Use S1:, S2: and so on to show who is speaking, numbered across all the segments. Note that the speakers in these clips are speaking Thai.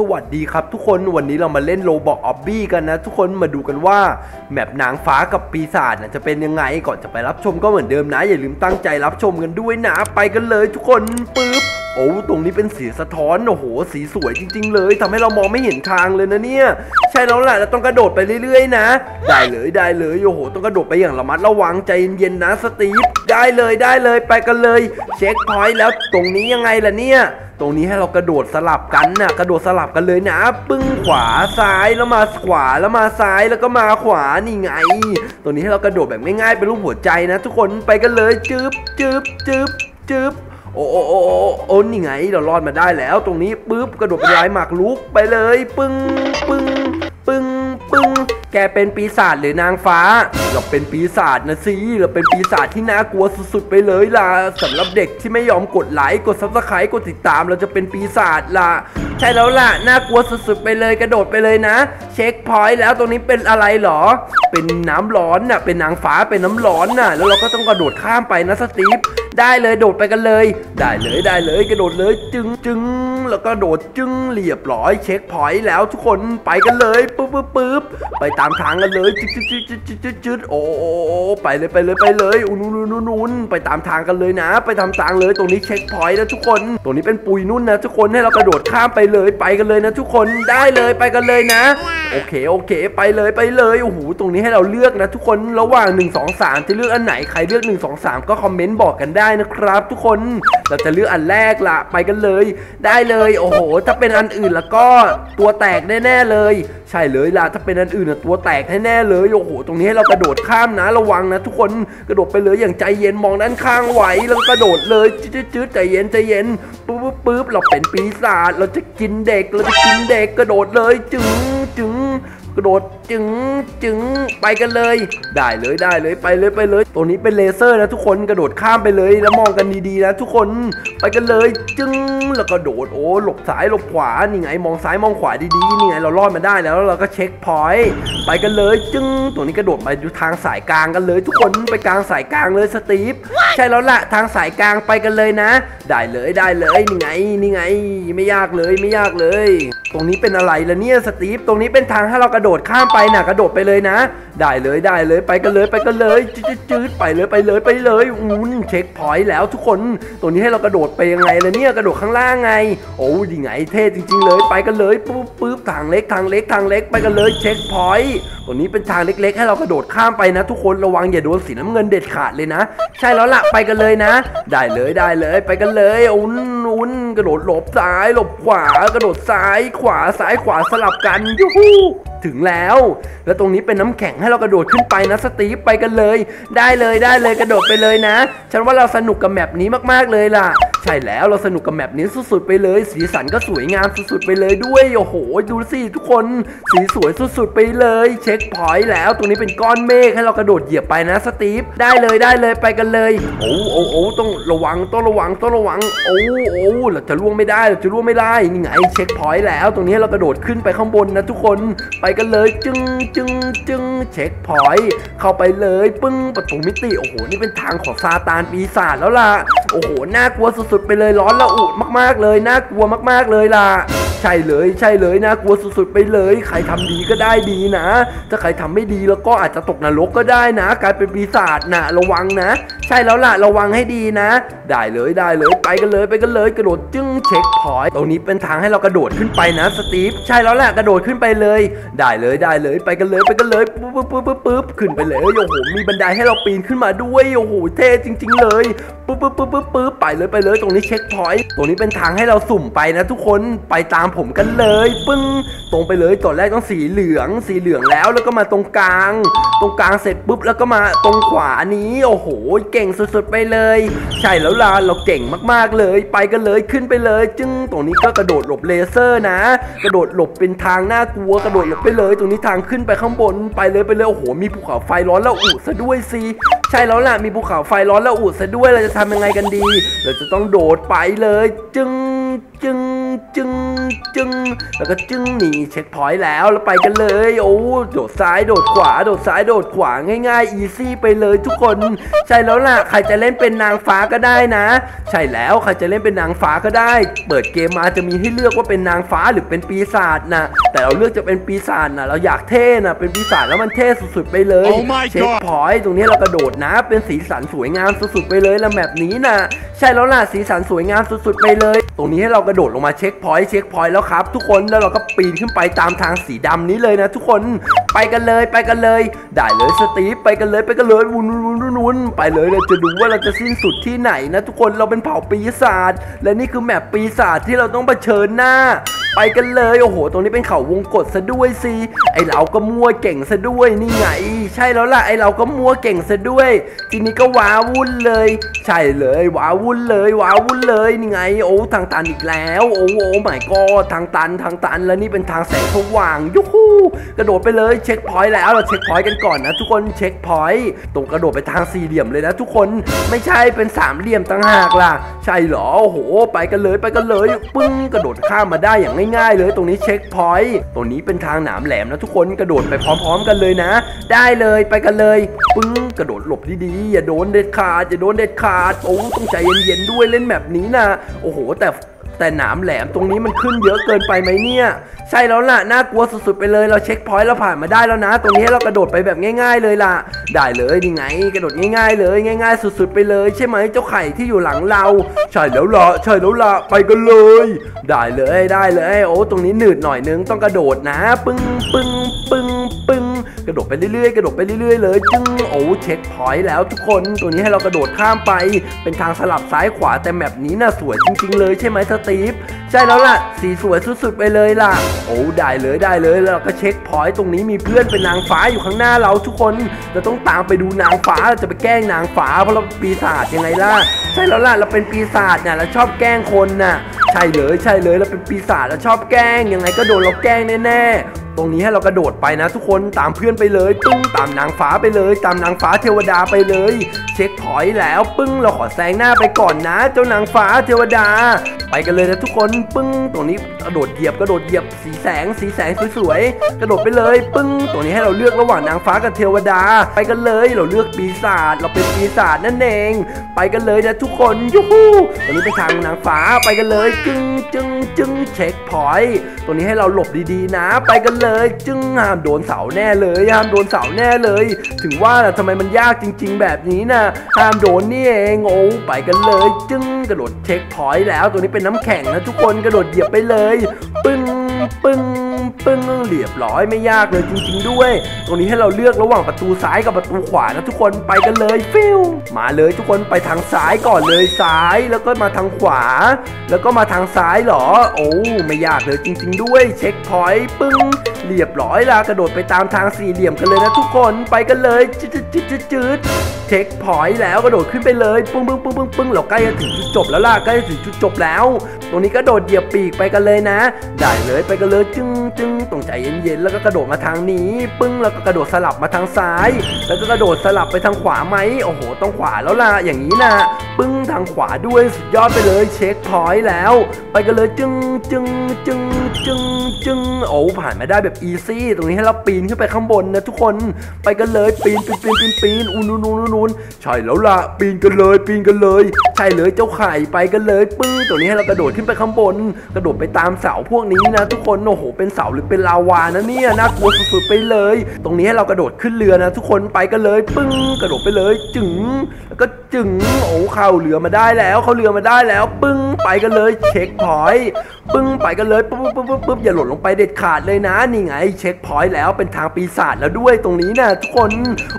S1: สวัสดีครับทุกคนวันนี้เรามาเล่นโลบอกออบบี้กันนะ ทุกคนมาดูกันว่า แมปนางฟ้ากับปีศาจจะเป็นยังไงก่อนจะไปรับชมก็เหมือนเดิมนะ อย่าลืมตั้งใจรับชมกันด้วยนะ ไปกันเลยทุกคนปึ๊บ โอ้ตรงนี้เป็นสีสะท้อนโอ้โห สีสวยจริง ๆ เลยทำให้เรามองไม่เห็นทางเลยนะเนี่ย ใช่แล้วแหละเราต้องกระโดดไปเรื่อยๆนะ ได้เลยได้เลยโอ้โห ต้องกระโดดไปอย่างระมัดระวังใจเย็นๆนะสตีฟได้เลยได้เลยไปกันเลย เช็คพอยต์แล้วตรงนี้ยังไงล่ะเนี่ยตรงนี้ให้เรากระโดดสลับกันนะกระโดดสลับกันเลยนะปึ้งขวาซ้ายแล้วมาขวาแล้วมาซ้ายแล้วก็มาขวานี่ไง ตรงนี้ให้เรากระโดดแบบง่ายๆเป็นรูปหัวใจนะ ทุกคนไปกันเลยจึ๊บจึ๊บจึ๊บจึ๊บ โอ้โอ้โอ้โอ้โอ้นี่ไงเรารอดมาได้แล้ว ตรงนี้ปุ๊บกระโดดเป็นลายหมากลุกไปเลย ปึ้งปึ้งปึ้งปึ้งแกเป็นปีศาจหรือนางฟ้า เราเป็นปีศาจนะสิเราเป็นปีศาจที่น่ากลัวสุดๆไปเลยล่ะสำหรับเด็กที่ไม่ยอมกดไลค์กด subscribe กดติดตาม เราจะเป็นปีศาจล่ะใช่แล้วล่ะน่ากลัวสุดๆไปเลยกระโดดไปเลยนะ checkpoint แล้วตรงนี้เป็นอะไรหรอ เป็นน้ำร้อนน่ะเป็นนางฟ้าเป็นน้ำร้อนน่ะ แล้วเราก็ต้องกระโดดข้ามไปนะสตีฟ ได้เลยโดดไปกันเลย ได้เลยได้เลยกระโดดเลยจึงจึงแล้วก็โดดจึงเรียบร้อย checkpoint แล้วทุกคนไปกันเลยปึ๊บปึ๊บปึ๊บไปตามทางกันเลยจึ๊ดจึ๊ดจึ๊ดจึ๊ดจึ๊ดจึ๊ดโอ้โอ้ไปเลยไปเลยไปเลยอุนุนุนุนุนไปตามทางกันเลยนะ ไปทำทางเลยตรงนี้เช็คพอยต์นะทุกคนตรงนี้เป็นปุยนุ่นนะทุกคนให้เรากระโดดข้ามไปเลยไปกันเลยนะทุกคนได้เลยไปกันเลยนะ โอเคโอเค ไปเลยไปเลยโอ้โหตรงนี้ให้เราเลือกนะทุกคนระหว่าง 1 2 3 จะเลือกอันไหนใครเลือก 1 2 3 ก็คอมเมนต์บอกกันได้ได้นะครับ ทุกคนเราจะเลือกอันแรกละไปกันเลย ได้เลยโอ้โห ถ้าเป็นอันอื่นแล้วก็ตัวแตกแน่ๆเลย ใช่เลยล่ะถ้าเป็นอันอื่นตัวแตกแน่ๆเลยโอ้โห ตรงนี้ให้เรากระโดดข้ามนะระวังนะทุกคนกระโดดไปเลยอย่างใจเย็นมองด้านข้างไหวแล้วกระโดดเลยจืดๆใจเย็นใจเย็นปุ๊บปุ๊บปุ๊บเราเป็นปีศาจเราจะกินเด็กเราจะกินเด็กกระโดดเลยจึงจึง กระโดดจึงจึงไปกันเลย ได้เลยได้เลยไปเลยไปเลยตัวนี้เป็นเลเซอร์นะทุกคนกระโดดข้ามไปเลยแล้วมองกันดีๆนะ ทุกคนไปกันเลยจึงแล้วก็โดดโอ้หลบซ้ายหลบขวานี่ไงมองซ้ายมองขวาดีๆนี่ไงเรารอดมาได้แล้วเราก็ checkpoint ไปกันเลยจึงตัวนี้กระโดดไปดูทางสายกลางกันเลย ทุกคนไปกลางสายกลางเลยสตีฟใช่แล้วล่ะทางสายกลางไปกันเลยนะ ได้เลยได้เลยนี่ไงนี่ไง ไม่ยากเลยไม่ยากเลย ตรงนี้เป็นอะไรล่ะเนี่ยสตีฟตรงนี้เป็นทางให้เรากระโดดดดข้ามไปนะกระโดดไปเลยนะ ได้เลยได้เลยไปกันเลยไปกันเลยจืดจืดไปเลยไปเลยไปเลยอุ้น checkpoint แล้วทุกคนตัวนี้ให้เรากระโดดไปยังไงล่ะเนี่ยกระโดดข้างล่างไง โอ้ดีไงเท่จริง ๆ เลยไปกันเลยปุ๊บปุ๊บทางเล็กทางเล็กทางเล็กไปกันเลยเช็คพอยต์ตัวนี้เป็นทางเล็ก ๆ ให้เรากระโดดข้ามไปนะ ทุกคนระวังอย่าโดนสีน้ำเงินเด็ดขาดเลยนะ ใช่แล้วล่ะไปกันเลยนะ ได้เลยได้เลย ไปกันเลยอุ้นุนกระโดดหลบซ้ายหลบขวากระโดดซ้ายขวาซ้ายขวาสลับกันยูฮูถึงแล้ว แล้วตรงนี้เป็นน้ำแข็งให้เรากระโดดขึ้นไปนะสตีฟไปกันเลย ได้เลยได้เลยกระโดดไปเลยนะ ฉันว่าเราสนุกกับ map นี้มากๆเลยล่ะ ใช่แล้วเราสนุกกับแมปนี้สุดๆไปเลย สีสันก็สวยงามสุดๆไปเลยด้วยโอ้โหดูสิทุกคนสีสวยสุดๆไปเลย checkpoint แล้วตรงนี้เป็นก้อนเมฆให้เรากระโดดเหยียบไปนะสตีฟได้เลยได้เลยไปกันเลยโอ้โอ้โอ้ต้องระวังต้องระวังต้องระวังโอ้โอ้เราจะร่วงไม่ได้เราจะร่วงไม่ได้นี่ไง checkpoint แล้ว ตรงนี้เรากระโดดขึ้นไปข้างบนนะทุกคนไปกันเลยจึงจึงจึง checkpoint เข้าไปเลยปึ้งประตูมิติโอ้โหนี่เป็นทางของซาตานปีศาจแล้วล่ะโอ้โหน่ากลัวสุดๆไปเลยร้อนระอุมากๆเลยน่ากลัวมากๆเลยล่ะ ใช่เลย ใช่เลยน่ากลัวสุดๆไปเลย ใครทำดีก็ได้ดีนะ ถ้าใครทำไม่ดีแล้วก็อาจจะตกนรกก็ได้นะ กลายเป็นปีศาจนะระวังนะ ใช่แล้วล่ะระวังให้ดีนะ ได้เลยได้เลยไปกันเลยไปกันเลยกระโดดจึ้ง checkpoint ตรงนี้เป็นทางให้เรากระโดดขึ้นไปนะสตีฟใช่แล้วแหละกระโดดขึ้นไปเลย ได้เลยได้เลยไปกันเลยไปกันเลยปุ๊บปุ๊บปุ๊บปุ๊บปุ๊บขึ้นไปเลยโอ้โหมีบันไดให้เราปีนขึ้นมาด้วยโอ้โหเท่จริง ๆ เลยปุ๊บปุ๊บปุ๊บปุ๊บปุ๊บไปเลยไปเลยตรงนี้เช็คพอยต์ตรงนี้เป็นทางให้เราสุ่มไปนะทุกคนไปตามผมกันเลยปึ้งตรงไปเลยตอนแรกต้องสีเหลือง สีเหลืองแล้วแล้วก็มาตรงกลาง ตรงกลางเสร็จปุ๊บแล้วก็มาตรงขวานี้โอ้โห เก่งสุดๆไปเลย ใช่แล้วล่ะเราเก่งมากๆเลย ไปกันเลยขึ้นไปเลย จึงตรงนี้ก็กระโดดหลบเลเซอร์นะ กระโดดหลบเป็นทางน่ากลัวกระโดดหลบไปเลย ตรงนี้ทางขึ้นไปข้างบนไปเลยไปเลยโอ้โหมีภูเขาไฟร้อนแล้วอุซะด้วยสิใช่แล้วล่ะมีภูเขาไฟร้อนแล้วอุซะด้วยเราจะทำยังไงกันดี เราจะต้องโดดไปเลย จึงจึง จึงจึงแล้วก็จึงนี่ checkpoint แล้วแล้วไปกันเลย โอ้โดดซ้ายโดดขวา โดดซ้ายโดดขวาง่ายๆ easy ไปเลยทุกคน ใช่แล้วล่ะ ใครจะเล่นเป็นนางฟ้าก็ได้นะ ใช่แล้วใครจะเล่นเป็นนางฟ้าก็ได้ เปิดเกมมาจะมีให้เลือกว่าเป็นนางฟ้าหรือเป็นปีศาจนะแต่เราเลือกจะเป็นปีศาจนะเราอยากเท่นะเป็นปีศาจแล้วมันเท่สุดๆไปเลย
S2: Oh my
S1: เช็ค
S2: God
S1: พอยต์ตรงนี้เรากระโดดนะ เป็นสีสันสวยงามสุดๆไปเลยละแบบนี้นะใช่แล้วล่ะสีสันสวยงามสุดๆไปเลย ตรงนี้ให้เรากระโดดลงมา checkpoint checkpoint แล้วครับ ทุกคนแล้วเราก็ปีนขึ้นไปตามทางสีดำนี้เลยนะ ทุกคนไปกันเลยไปกันเลย ได้เลยสตีฟไปกันเลยไปกันเลยวุนวุนวุนวุนไปเลยเราจะดูว่าเราจะสิ้นสุดที่ไหนนะ ทุกคนเราเป็นเผ่าปีศาจและนี่คือ map ปีศาจที่เราต้องเผชิญหน้า ไปกันเลย โอ้โห ตรงนี้เป็นเขาวงกตซะด้วยสิ ไอเราก็มั่วเก่งซะด้วยนี่ไง ใช่แล้วล่ะ ไอเราก็มั่วเก่งซะด้วย ทีนี้ก็ว้าวุ่นเลย ใช่เลยว้าวุ่นเลยว้าวุ่นเลยนี่ไง โอ้ทางตันอีกแล้ว โอ้โอ้ไม่ก็ทางตันทางตันแล้วนี่เป็นทางแสงสว่างยูฮูกระโดดไปเลย checkpoint แล้วเรา checkpoint กันก่อนนะทุกคน checkpoint ตรงกระโดดไปทางสี่เหลี่ยมเลยนะทุกคนไม่ใช่เป็นสามเหลี่ยมต่างหากล่ะ ใช่เหรอโอ้โห ไปกันเลยไปกันเลย ปึ้งกระโดดข้ามมาได้อย่างง่ายๆเลยตรงนี้ checkpoint ตรงนี้เป็นทางหนามแหลมนะทุกคนกระโดดไปพร้อม ๆ กันเลยนะ ได้เลยไปกันเลยปึ้งกระโดดหลบดีๆอย่าโดนเด็ดขาดอย่าโดนเด็ดขาดโอ้ต้องใจเย็นๆด้วยเล่นแบบนี้นะโอ้โหแต่ แต่หนามแหลมตรงนี้มันขึ้นเยอะเกินไปไหมเนี่ย ใช่แล้วล่ะ น่ากลัวสุดๆไปเลย เรา checkpoint เราผ่านมาได้แล้วนะ ตรงนี้ให้เรากระโดดไปแบบง่าย ๆ เลยล่ะ ได้เลยนี่ไง กระโดดง่าย ๆ เลย ง่าย ๆ สุดๆไปเลย ใช่ไหมเจ้าไข่ที่อยู่หลังเรา ใช่แล้วล่ะ ใช่แล้วล่ะ ไปกันเลย ได้เลยได้เลย โอ้ ตรงนี้หนืดหน่อยนึง ต้องกระโดดนะ ปึ้งปึ้งปึ้งปึ้งกระโดดไปเรื่อยๆ กระโดดไปเรื่อยๆ เลย จึ้ง โอ้ checkpoint แล้วทุกคน ตัวนี้ให้เรากระโดดข้ามไป เป็นทางสลับซ้ายขวา แต่ map นี้น่ะสวยจริง ๆ เลยใช่ไหมสตีฟใช่แล้วล่ะ สีสวยสุดๆไปเลยล่ะ โอ้ได้เลยได้เลยแล้วเราก็ checkpoint ตรงนี้มีเพื่อนเป็นนางฟ้าอยู่ข้างหน้าเราทุกคนเราต้องตามไปดูนางฟ้าเราจะไปแกล้งนางฟ้าเพราะเราปีศาจยังไงล่ะ ใช่แล้วล่ะเราเป็นปีศาจน่ะเราชอบแกล้งคนน่ะ ใช่เลยใช่เลยเราเป็นปีศาจเราชอบแกล้งยังไงก็โดนเราแกล้งแน่ๆ ตรงนี้ให้เรากระโดดไปนะ ทุกคนตามเพื่อนไปเลยปึ้งตามนางฟ้าไปเลย ตามนางฟ้าเทวดาไปเลย เช็คพอยแล้วปึ้งเราขอแซงหน้าไปก่อนนะ เจ้านางฟ้าเทวดา ไปกันเลยนะทุกคนปึ้งตรงนี้กระโดดเหยียบกระโดดเหยียบสีแสงสีแสงสวยๆกระโดดไปเลย ปึ้งตรงนี้ให้เราเลือกระหว่างนางฟ้ากับเทวดา ไปกันเลยเราเลือกปีศาจเราเป็นปีศาจนั่นเอง ไปกันเลยนะทุกคนยูฮูตรงนี้ไปทางนางฟ้าไปกันเลยจึงจึงจึง checkpoint ตรงนี้ให้เราหลบดีๆนะ ไปกันเลยจึงห้ามโดนเสาแน่เลยห้ามโดนเสาแน่เลย ถึงว่าล่ะทำไมมันยากจริง ๆ แบบนี้นะห้ามโดนนี่เองโอ้ไปกันเลย จึงกระโดด checkpoint แล้วตัวนี้เป็นน้ำแข็งนะทุกคนกระโดดเหยียบไปเลย ปึ้ง ปึ้งปึ้งเรียบร้อยไม่ยากเลยจริง ๆ ด้วย ตรงนี้ให้เราเลือกระหว่างประตูซ้ายกับประตูขวานะทุกคนไปกันเลยฟิวมาเลยทุกคนไปทางซ้ายก่อนเลยซ้ายแล้วก็มาทางขวา แล้วก็มาทางซ้ายเหรอ โอ้ไม่ยากเลยจริง ๆ ด้วย เช็คพอยต์ปึ้งเรียบร้อยละกระโดดไปตามทางสี่เหลี่ยมกันเลยนะทุกคนไปกันเลยจืดจืดจืดจืดจืดเช็คพอยต์แล้วกระโดดขึ้นไปเลยปึ้งปึ้งปึ้งปึ้งปึ้งเราใกล้จะถึงจุดจบแล้วล่ะใกล้จะถึงจุดจบแล้ว ตรงนี้ก็โดดเหยียบปีกไปกันเลยนะ ได้เลยไปกันเลยจึงจึงต้องใจเย็นๆแล้วก็กระโดดมาทางนี้ ปึ้งแล้วก็กระโดดสลับมาทางซ้าย แล้วก็กระโดดสลับไปทางขวาไหมโอ้โหต้องขวาแล้วล่ะอย่างนี้นะปึ้งทางขวาด้วยสุดยอดไปเลย checkpoint แล้ว ไปกันเลยจึงจึงจึงจึงจึงโอ้ผ่านมาได้แบบ easy ตรงนี้ให้เราปีนขึ้นไปข้างบนนะทุกคนไปกันเลยปีนปีนปีนปีนปีนอูนูนูนูนูนใช่แล้วล่ะปีนกันเลยปีนกันเลย ใช่เลยเจ้าไข่ไปกันเลยปึ้งตรงนี้ให้เรากระโดดขึ้นไปข้างบน กระโดดไปตามเสาพวกนี้นะ ทุกคนโอ้โหเป็นเสาหรือเป็นลาวานะเนี่ยน่ากลัวสุดๆไปเลย ตรงนี้ให้เรากระโดดขึ้นเรือนะ ทุกคนไปกันเลยปึ้งกระโดดไปเลยจึงแล้วก็จึงโอ้เข้าเรือมาได้แล้วเขาเรือมาได้แล้ว ปึ้งไปกันเลย เช็คพอยต์ปึ้งไปกันเลยปุ๊บปุ๊บปุ๊บปุ๊บอย่าหล่นลงไปเด็ดขาดเลยนะนี่ไง เช็คพอยต์แล้วเป็นทางปีศาจแล้วด้วยตรงนี้นะทุกคน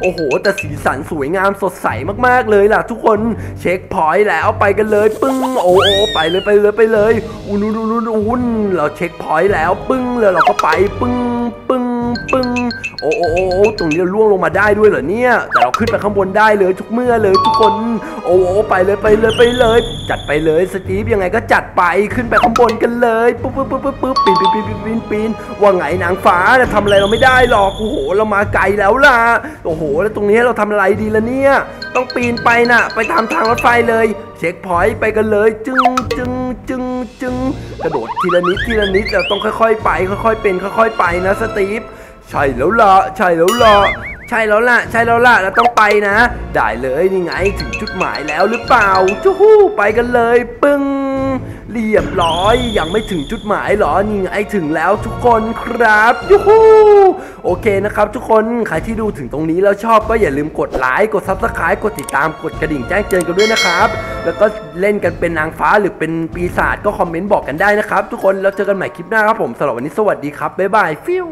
S1: โอ้โหแต่สีสันสวยงามสดใสมากๆเลยล่ะ ทุกคน checkpoint แล้วไปกันเลย ปึ้งโอ้โอไปเลยไปเลยไปเลยอุ้นอุนอุนอุ้นเรา checkpoint แล้ว ปึ้งเลยเราก็ไปปึ้งปึ้ง โอ้โอ้โอ้โอตรงนี้เราร่วงลงมาได้ด้วยเหรอเนี่ย แต่เราขึ้นไปข้างบนได้เลยทุกเมื่อเลยทุกคน โอ้โอ้ไปเลยไปเลยไปเลย จัดไปเลยสตีฟยังไงก็จัดไปขึ้นไปข้างบนกันเลยปุ๊บปุ๊บปุ๊บปุ๊บปุ๊บปีนปีนปีนปีนปีนปีนว่าไงนางฟ้านะทำอะไรเราไม่ได้หรอกโอ้โหเรามาไกลแล้วล่ะโอ้โห แล้วตรงนี้เราทำอะไรดีล่ะเนี่ย ต้องปีนไปน่ะ ไปตามทางรถไฟเลย เช็คพอยต์ไปกันเลย จึงจึงจึงจึงกระโดดทีละนิดทีละนิดเราต้องค่อยๆ ไป ค่อยๆเป็น ค่อยๆ ไปนะสตีฟ ใช่แล้วล่ะใช่แล้วล่ะใช่แล้วล่ะ ใช่แล้วล่ะเราต้องไปนะ ได้เลยนี่ไงถึงจุดหมายแล้วหรือเปล่าจู้ฮู้ไปกันเลยปึ้งเรียบร้อยยังไม่ถึงจุดหมายเหรอนี่ไงถึงแล้วทุกคนครับยูฮูโอเคนะครับทุกคนใครที่ดูถึงตรงนี้แล้วชอบก็อย่าลืมกดไลค์กด subscribe กดติดตามกดกระดิ่งแจ้งเตือนกันด้วยนะครับ แล้วก็เล่นกันเป็นนางฟ้าหรือเป็นปีศาจก็คอมเมนต์บอกกันได้นะครับ ทุกคนแล้วเจอกันใหม่คลิปหน้าครับผมสำหรับวันนี้สวัสดีครับบ๊ายบายฟิ้ว